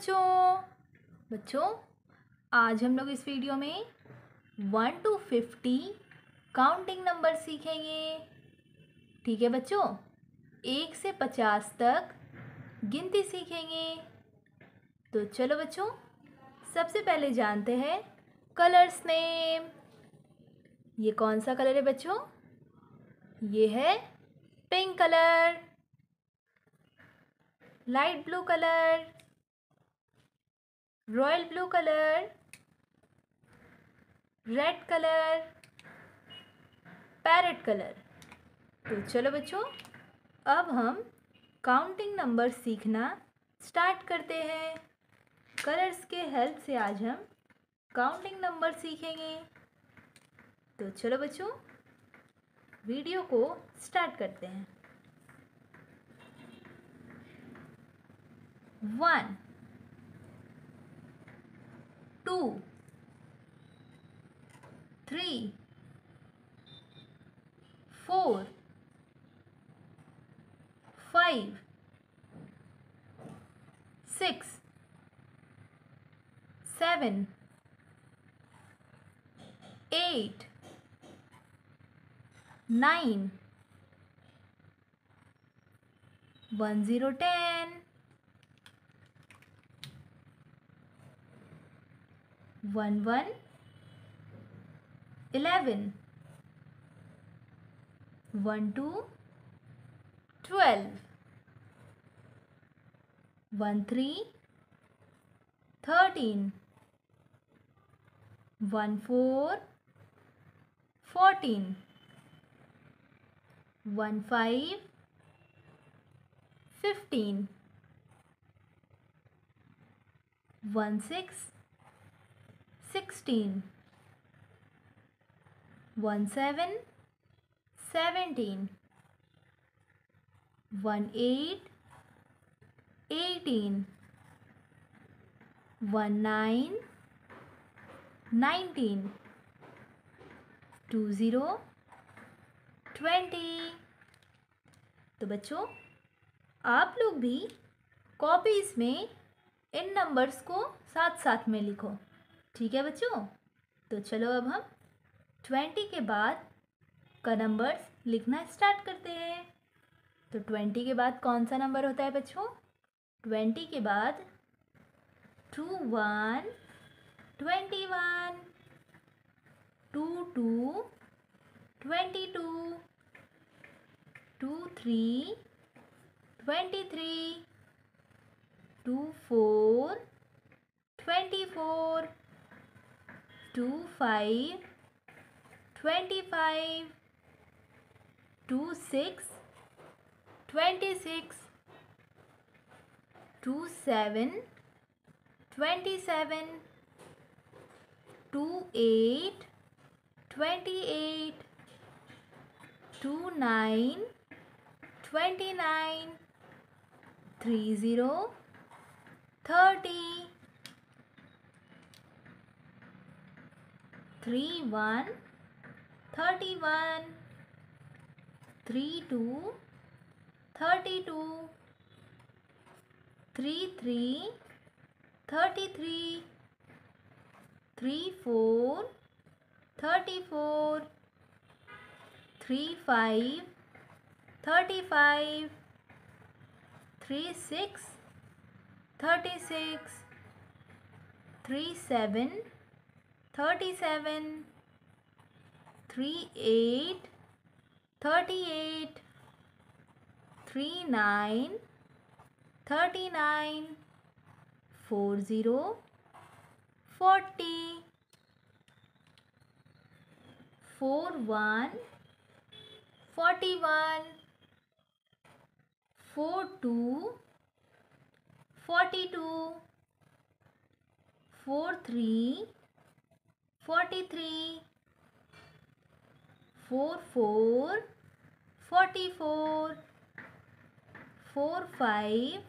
बच्चों बच्चों, आज हम लोग इस वीडियो में one to fifty counting number सीखेंगे। ठीक है बच्चों? एक से पचास तक गिनती सीखेंगे। तो चलो बच्चों, सबसे पहले जानते हैं कलर्स नेम ये कौन सा कलर है बच्चों? ये है pink colour light blue colour royal blue colour red colour parrot colour तो चलो बच्चों, अब हम काउंटिंग नंबर सीखना स्टार्ट करते हैं। कलर्स के हेल्प से आज हम काउंटिंग नंबर सीखेंगे। तो चलो बच्चों वीडियो को स्टार्ट करते हैं। One two, three, four, five, six, seven, eight, nine, one zero ten. 1 1 11 1 2 12 1 3 13 1 4 14 1 5 15 1 6 sixteen. One seven seventeen one eight eighteen one nine nineteen two zero twenty तो बच्चों, आप लोग भी कॉपीज़ में इन नंबर्स को साथ साथ में लिखो। ठीक है बच्चों? तो चलो अब हम ट्वेंटी के बाद का नंबर्स लिखना स्टार्ट करते हैं। तो ट्वेंटी के बाद कौन सा नंबर होता है बच्चों? ट्वेंटी के बाद two one twenty one two two twenty two two three twenty three two four twenty four two five twenty five two six twenty six two seven twenty seven two eight twenty eight two nine twenty nine three zero thirty. 3 1 31 3 2 32 3 3 33 3 4 34 3 5 35 3 6 36 3 7 37 38 38 39 39 40 40 41 41 42 42 43 43 44 45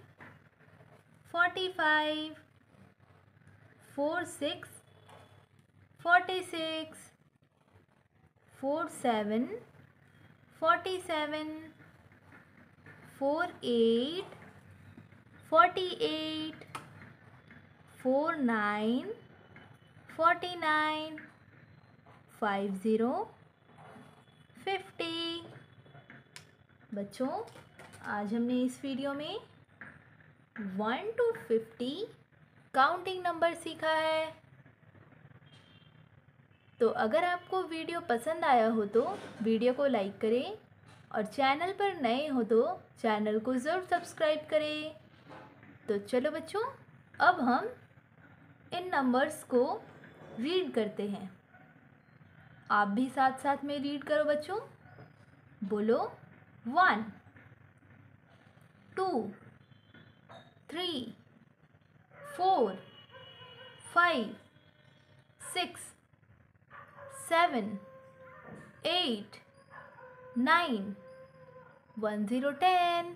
46 47 48 49 forty nine five zero fifty बच्चों, आज हमने इस video में one to fifty counting number सीखा है। तो अगर आपको वीडियो पसंद आया हो तो वीडियो को लाइक करें और चैनल पर नए हो तो चैनल को ज़रूर सब्सक्राइब करें। तो चलो बच्चों, अब हम इन नंबर्स को रीड करते हैं। आप भी साथ साथ में रीड करो बच्चों। बोलो one two three four five six seven eight nine one zero ten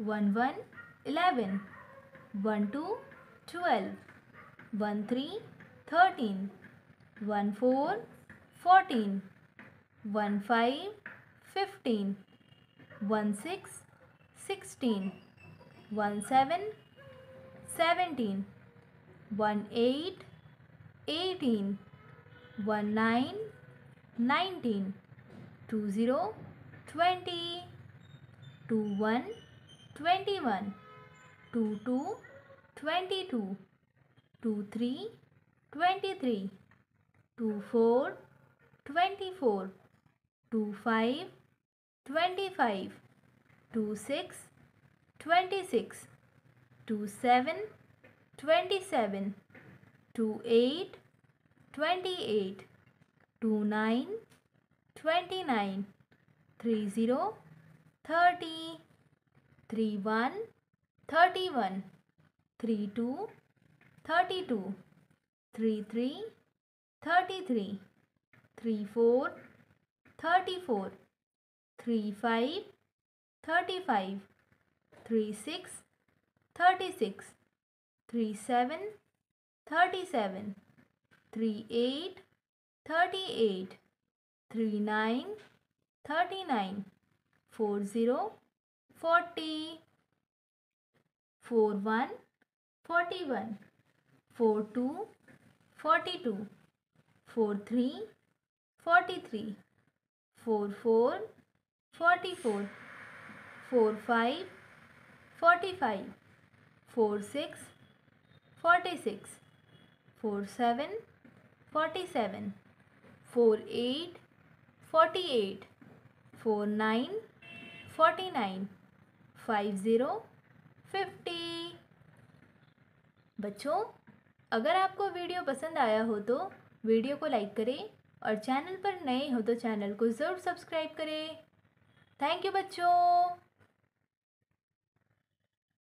one one eleven one two twelve one three thirteen. One 4 14 One 5 15 One 6 16 One 7 17 One 8 18 One 9 19 Two 0 20 Two 1 2 2 22 Two three 23 24 24 25 25 26 26 27 27 28 28 29 29 30 30 31 31 32 32 3 3 33 3 4 34 3 5 35 3 6 36 3 7 37 3 8 38 3 9 39 4 0 40 4 1 41 4 2 forty two four three forty three four four forty four four five forty five four six forty six four seven forty seven four eight forty eight four nine forty nine five zero fifty बच्चों अगर आपको video पसंद आया हो तो video को like करें और चैनल पर नए हो तो चैनल को ज़रूर सब्सक्राइब करें। थैंक यू बच्चों।